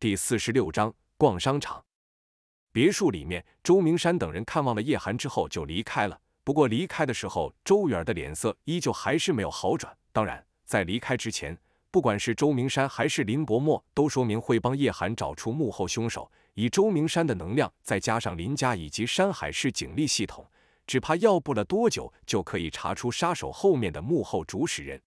第四十六章逛商场。别墅里面，周明山等人看望了叶寒之后就离开了。不过离开的时候，周雨儿的脸色依旧还是没有好转。当然，在离开之前，不管是周明山还是林伯墨，都说明会帮叶寒找出幕后凶手。以周明山的能量，再加上林家以及山海市警力系统，只怕要不了多久就可以查出杀手后面的幕后主使人。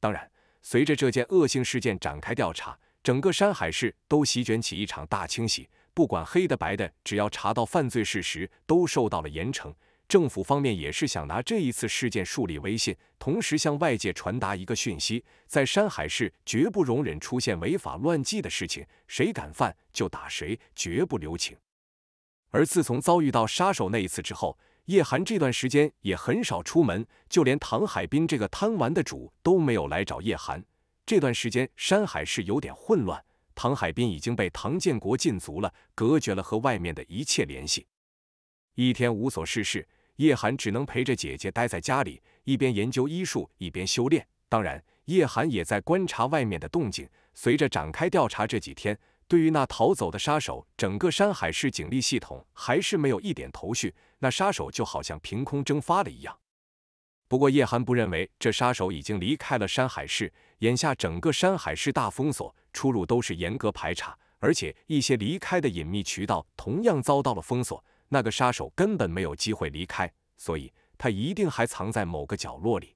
当然，随着这件恶性事件展开调查。整个山海市都席卷起一场大清洗，不管黑的白的，只要查到犯罪事实，都受到了严惩。政府方面也是想拿这一次事件树立威信，同时向外界传达一个讯息：在山海市绝不容忍出现违法乱纪的事情，谁敢犯就打谁，绝不留情。而自从遭遇到杀手那一次之后，叶寒这段时间也很少出门，就连唐海滨这个贪玩的主都没有来找叶寒。这段时间，山海市有点混乱。唐海滨已经被唐建国禁足了，隔绝了和外面的一切联系。一天无所事事，叶寒只能陪着姐姐待在家里，一边研究医术，一边修炼。当然，叶寒也在观察外面的动静。随着展开调查这几天，对于那逃走的杀手，整个山海市警力系统还是没有一点头绪。那杀手就好像凭空蒸发了一样。不过叶寒不认为这杀手已经离开了山海市，眼下整个山海市大封锁，出入都是严格排查，而且一些离开的隐秘渠道同样遭到了封锁。那个杀手根本没有机会离开，所以他一定还藏在某个角落里。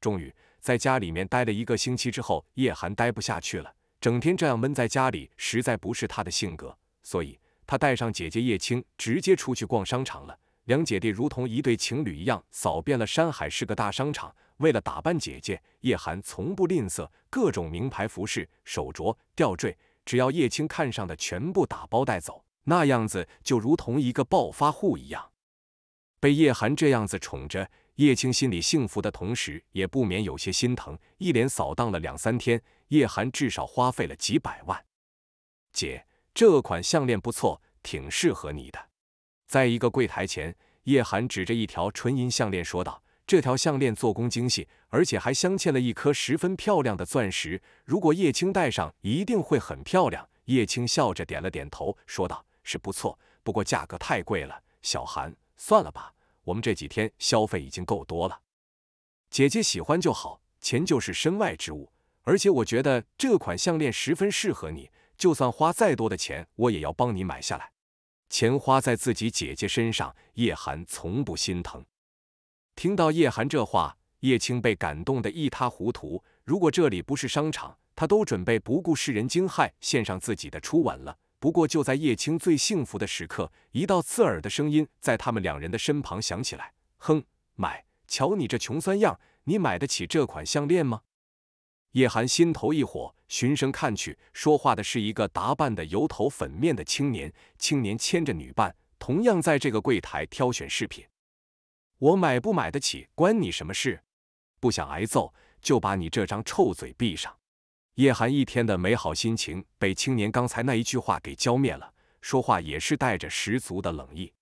终于在家里面待了一个星期之后，叶寒待不下去了，整天这样闷在家里实在不是他的性格，所以他带上姐姐叶青直接出去逛商场了。两姐弟如同一对情侣一样，扫遍了山海市个大商场。为了打扮姐姐，叶寒从不吝啬各种名牌服饰、手镯、吊坠，只要叶青看上的，全部打包带走。那样子就如同一个暴发户一样。被叶寒这样子宠着，叶青心里幸福的同时，也不免有些心疼。一连扫荡了两三天，叶寒至少花费了几百万。姐，这款项链不错，挺适合你的。在一个柜台前，叶寒指着一条纯银项链说道：“这条项链做工精细，而且还镶嵌了一颗十分漂亮的钻石。如果叶青戴上，一定会很漂亮。”叶青笑着点了点头，说道：“是不错，不过价格太贵了。小韩，算了吧，我们这几天消费已经够多了。姐姐喜欢就好，钱就是身外之物。而且我觉得这款项链十分适合你，就算花再多的钱，我也要帮你买下来。”钱花在自己姐姐身上，叶寒从不心疼。听到叶寒这话，叶青被感动得一塌糊涂。如果这里不是商场，他都准备不顾世人惊骇，献上自己的初吻了。不过就在叶青最幸福的时刻，一道刺耳的声音在他们两人的身旁响起来：“哼，买！瞧你这穷酸样，你买得起这款项链吗？”叶寒心头一火，循声看去，说话的是一个打扮的油头粉面的青年。青年牵着女伴，同样在这个柜台挑选饰品。我买不买得起，关你什么事？不想挨揍，就把你这张臭嘴闭上。叶寒一天的美好心情被青年刚才那一句话给浇灭了，说话也是带着十足的冷意。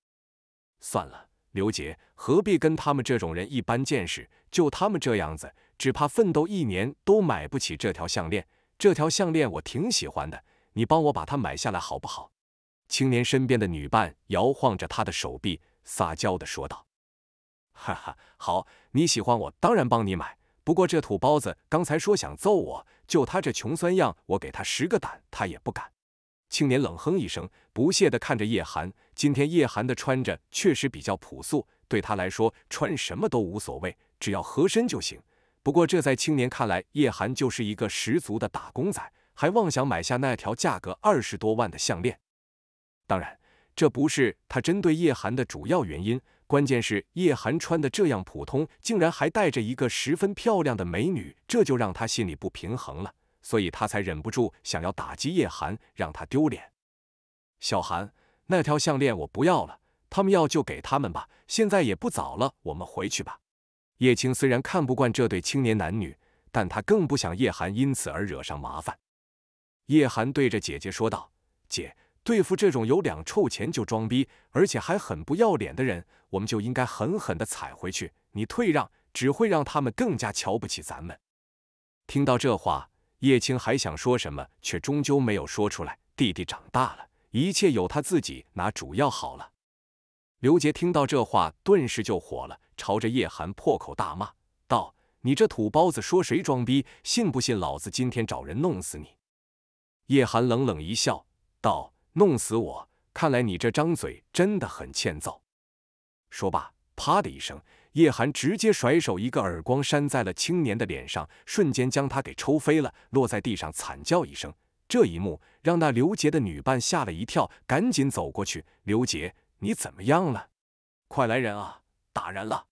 算了，刘杰，何必跟他们这种人一般见识？就他们这样子。只怕奋斗一年都买不起这条项链。这条项链我挺喜欢的，你帮我把它买下来好不好？青年身边的女伴摇晃着他的手臂，撒娇的说道：“哈哈，好，你喜欢我当然帮你买。不过这土包子刚才说想揍我，就他这穷酸样，我给他十个胆，他也不敢。”青年冷哼一声，不屑的看着叶寒。今天叶寒的穿着确实比较朴素，对他来说穿什么都无所谓，只要合身就行。不过，这在青年看来，叶寒就是一个十足的打工仔，还妄想买下那条价格二十多万的项链。当然，这不是他针对叶寒的主要原因，关键是叶寒穿的这样普通，竟然还带着一个十分漂亮的美女，这就让他心里不平衡了，所以他才忍不住想要打击叶寒，让他丢脸。小韩，那条项链我不要了，他们要就给他们吧，现在也不早了，我们回去吧。叶青虽然看不惯这对青年男女，但他更不想叶寒因此而惹上麻烦。叶寒对着姐姐说道：“姐，对付这种有两臭钱就装逼，而且还很不要脸的人，我们就应该狠狠的踩回去。你退让，只会让他们更加瞧不起咱们。”听到这话，叶青还想说什么，却终究没有说出来。弟弟长大了，一切有他自己拿主要好了。刘杰听到这话，顿时就火了，朝着叶寒破口大骂道：“你这土包子，说谁装逼？信不信老子今天找人弄死你？”叶寒冷冷一笑，道：“弄死我？看来你这张嘴真的很欠揍。”说罢，啪的一声，叶寒直接甩手一个耳光扇在了青年的脸上，瞬间将他给抽飞了，落在地上惨叫一声。这一幕让那刘杰的女伴吓了一跳，赶紧走过去：“刘杰，你怎么样了？快来人啊，打人了！”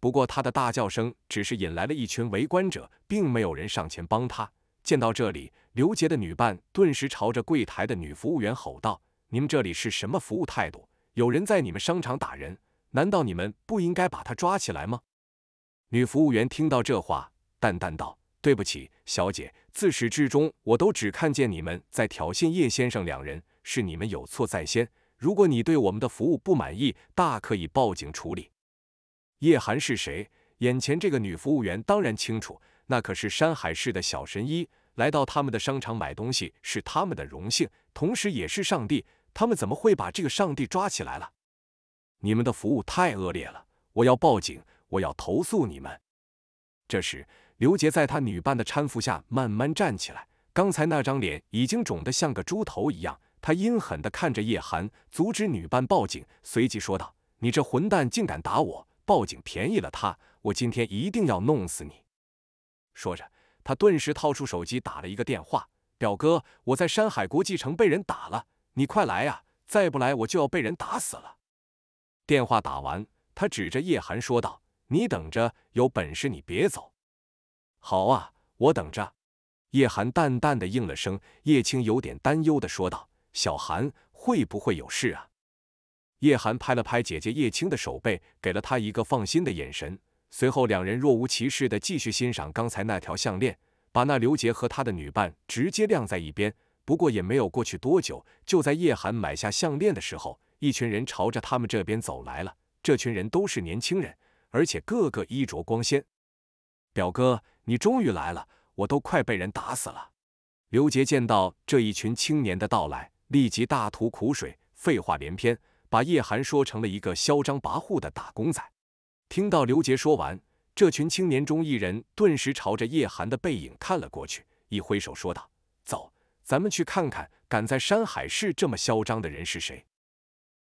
不过他的大叫声只是引来了一群围观者，并没有人上前帮他。见到这里，刘杰的女伴顿时朝着柜台的女服务员吼道：“你们这里是什么服务态度？有人在你们商场打人，难道你们不应该把他抓起来吗？”女服务员听到这话，淡淡道：“对不起，小姐，自始至终我都只看见你们在挑衅叶先生两人，是你们有错在先。如果你对我们的服务不满意，大可以报警处理。”叶寒是谁？眼前这个女服务员当然清楚，那可是山海市的小神医。来到他们的商场买东西是他们的荣幸，同时也是上帝。他们怎么会把这个上帝抓起来了？你们的服务太恶劣了，我要报警，我要投诉你们。这时，刘杰在他女伴的搀扶下慢慢站起来，刚才那张脸已经肿得像个猪头一样。他阴狠地看着叶寒，阻止女伴报警，随即说道：“你这混蛋竟敢打我！报警便宜了他，我今天一定要弄死你！”说着。他顿时掏出手机打了一个电话：“表哥，我在山海国际城被人打了，你快来呀！再不来我就要被人打死了。”电话打完，他指着叶寒说道：“你等着，有本事你别走。”“好啊，我等着。”叶寒淡淡的应了声。叶青有点担忧的说道：“小寒会不会有事啊？”叶寒拍了拍姐姐叶青的手背，给了她一个放心的眼神。随后，两人若无其事的继续欣赏刚才那条项链，把那刘杰和他的女伴直接晾在一边。不过也没有过去多久，就在叶寒买下项链的时候，一群人朝着他们这边走来了。这群人都是年轻人，而且个个衣着光鲜。表哥，你终于来了，我都快被人打死了。刘杰见到这一群青年的到来，立即大吐苦水，废话连篇，把叶寒说成了一个嚣张跋扈的打工仔。听到刘杰说完，这群青年中一人顿时朝着叶寒的背影看了过去，一挥手说道：“走，咱们去看看敢在山海市这么嚣张的人是谁。”